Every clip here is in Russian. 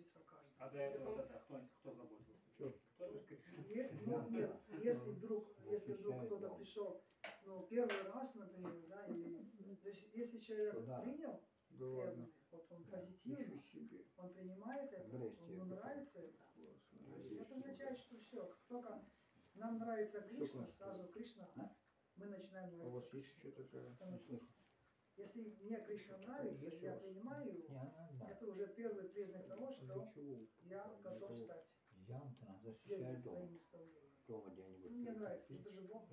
заботиться о каждом. А до этого это, кто, кто заботился? Кришна? Е- ну, нет, если вдруг, если вдруг кто-то пришел, ну, первый раз, например, да, или, то есть, если человек Да. принял преданный, вот он позитивный, он принимает это, Бресте ему нравится это, Классно. то есть это означает, что все, как только нам нравится Кришна, сразу Кришна, А? мы начинаем А у вас нравиться есть что-то такое? Если мне Кришна нравится, я принимаю его, это уже первый признак того, что я готов стать следовать своим наставлениям. Дома где-нибудь. Мне нравится, что же Бог.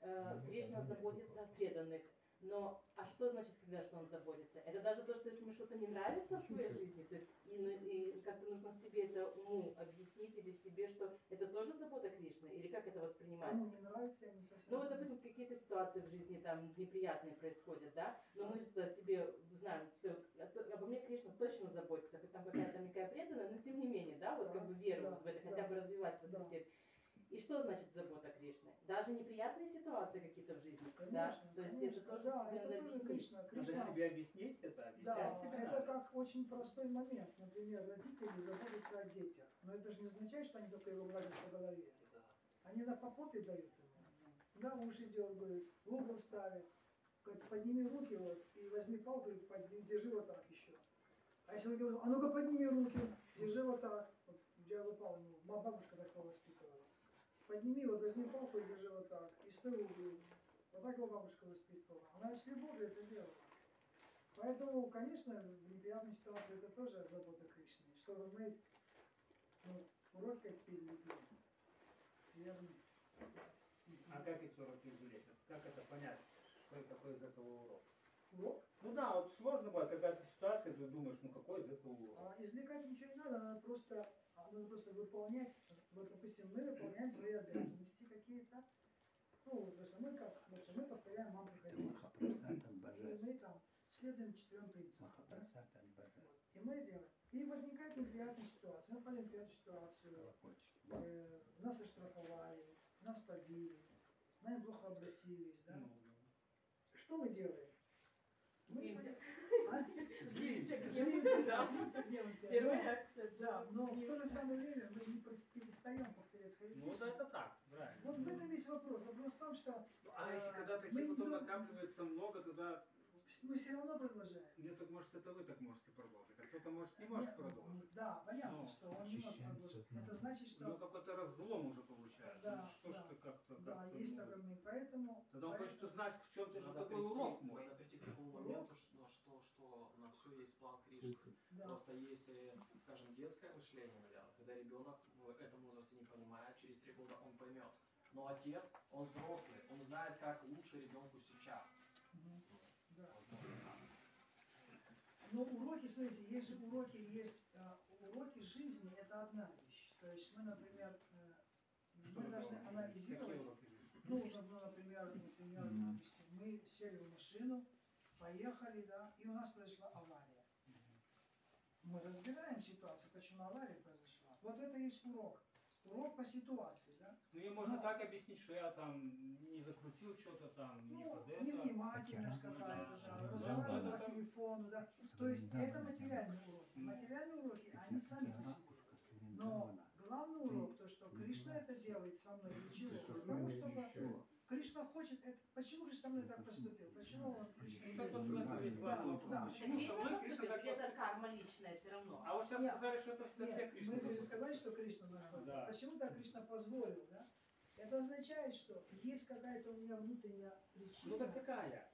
Э, Кришна заботится о преданных. Но а что значит, когда что он заботится? Это даже то, что если ему что-то не нравится в своей жизни, то есть и, и как-то нужно себе это уму объяснить или себе, что это тоже забота Кришны, или как это воспринимать? Кому не нравится, я не совсем. Ну вот, допустим, какие-то ситуации в жизни там неприятные происходят, да, но мы же себе знаем, все, обо мне Кришна точно заботится, хоть там какая-то некая преданная, но тем не менее, да, вот Да, как бы веру да, вот в это, да. хотя бы развивать в эту Да. степень. И что значит забота Кришны? Даже неприятные ситуации какие-то в жизни, да? Конечно, То есть конечно. это тоже да, себе это надо тоже объяснить. Кришна. Надо Кришна себе объяснить это, объяснять Да, себе это надо. как очень простой момент. Например, родители заботятся о детях. Но это же не означает, что они только его гладят по голове. Они на по попе дают ему. Да, уши дергают, в угол ставят. Говорят, подними руки вот и возьми палку и подними, держи вот так еще. А если он говорит, а ну-ка подними руки, держи вот так. Вот я упал, ну, моя бабушка так его воспитывала. Подними, возьми палку и держи вот так. И стой в углу. Вот так его бабушка воспитывала. Она с любовью это делала. Поэтому, конечно, в неприятной ситуации это тоже забота Кришны. Чтобы мы ну, уроки как извлекли. Верно. А как эти уроки извлечь? Как это понять? Что какой из этого урок? Урок. Ну да, вот сложно бывает какая-то ситуация, ты думаешь, ну какой из этого урок? А извлекать ничего не надо, надо просто, надо просто выполнять. Вот, допустим, мы выполняем свои обязанности какие-то. Ну, вот, просто мы как, допустим, мы повторяем. Махапрасад И мы там следуем четырем принципам. да? И мы делаем. И возникает неприятная ситуация. Мы попали в неприятную ситуацию. Э, нас оштрафовали, нас побили, с нами плохо обратились, да? Ну, Что мы делаем? Злимся. А? Злимся, Злимся, да, злимся, гневаемся. Первая Но- реакция. Да, но в то же самое время мы перестаем повторять свои ну вещи. да, это так, правильно. Вот в этом весь вопрос. Вопрос в том, что Ну, А если А, когда таких не потом накапливается много, тогда мы все равно продолжаем. нет, так может это вы так можете продолжить, а кто-то может не может Ну, продолжить. Да, понятно, Ну, что он не может продолжить. Это значит, что Ну какой-то разлом уже получается. Да, ну, что ж да. ты как-то... да, как-то, есть ну, такой момент. Поэтому Тогда он поэтому- хочет узнать, в чем ты же Надо какой прийти, урок мой. надо прийти к такому моменту, что, что, что на все есть план Кришны. да. Просто э, скажем, детское мышление, наверное, когда ребенок в этом возрасте не понимает, через три года он поймет. Но отец, он взрослый, он знает, как лучше ребенку сейчас. Да. Но уроки, смотрите, есть же уроки, есть а, уроки жизни, это одна вещь. То есть мы, например, э, Что мы должны анализировать, ну, ну, например, например, допустим, мы сели в машину, поехали, да, и у нас произошла авария. Мы разбираем ситуацию, почему авария произошла. Вот это есть урок. Урок по ситуации, да. Ну и можно Ну. так объяснить, что я там не закрутил что-то там, не Ну, под это. невнимательность какая-то, да, да, да, по да. телефону, да. То есть Да, это да, да. материальные уроки. Материальные уроки, они сами по себе. Но главный урок, то, что Кришна это делает со мной, для чего? Для того, чтобы Кришна хочет, это, почему же со мной так поступил? Почему он Кришна Ну, в этом весь Да, да. Почему Кришна со мной поступил, Кришна так или это карма личная все равно? А вот сейчас Нет. сказали, что это все все Нет, Кришна. мы же сказали, что Кришна находит. Да. Почему так Кришна позволил, да? Это означает, что есть какая-то у меня внутренняя причина. Ну так какая?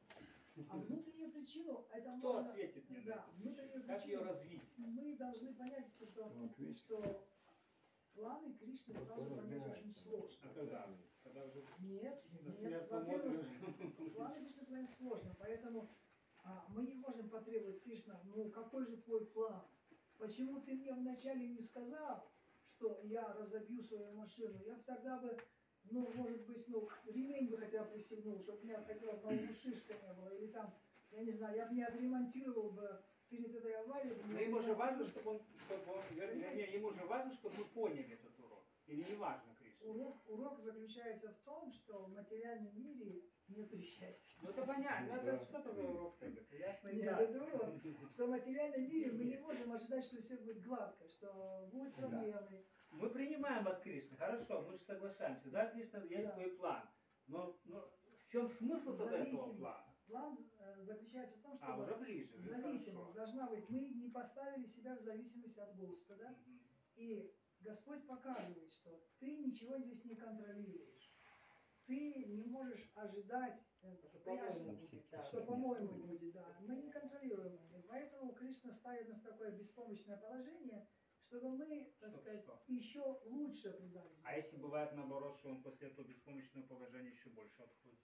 А внутреннюю причину это Кто можно... ответит мне Да, внутреннюю Как ее причину развить? мы должны понять, то, что, Ну, что планы Кришны сразу понять очень сложно. А когда? Когда уже Нет, на нет, во-первых, Кришны понять сложно, поэтому а, мы не можем потребовать Кришна, ну какой же твой план? Почему ты мне вначале не сказал, что я разобью свою машину? Я бы тогда бы, ну, может быть, ну, ремень бы хотя бы пристегнул, чтобы у меня хотя бы шишка не было, или там, я не знаю, я бы не отремонтировал бы перед этой аварией. Но ему же важно, чтобы он, чтобы он, вернее, ему же важно, чтобы мы поняли этот урок. Или не важно? Урок, урок заключается в том, что в материальном мире нет счастья. Ну это понятно, ну, это что это за урок тогда? Ясно Нет, это урок. Что в материальном мире мы не можем ожидать, что все будет гладко, что будут проблемы. Мы принимаем от Кришны, хорошо, мы же соглашаемся, да, Кришна, есть Да. твой план. Но, но в чем смысл тогда этого плана? План э, заключается в том, что А, уже ближе. зависимость хорошо. должна быть. Мы не поставили себя в зависимость от Господа. Мгм. И Господь показывает, что ты ничего здесь не контролируешь. Ты не можешь ожидать это, Что, ты по-моему, будет, да. что по-моему будет, да. Мы не контролируем это. Поэтому Кришна ставит нас в такое беспомощное положение, чтобы мы, так Что- сказать, что? еще лучше предались. А если бывает наоборот, что он после этого беспомощного положения еще больше отходит?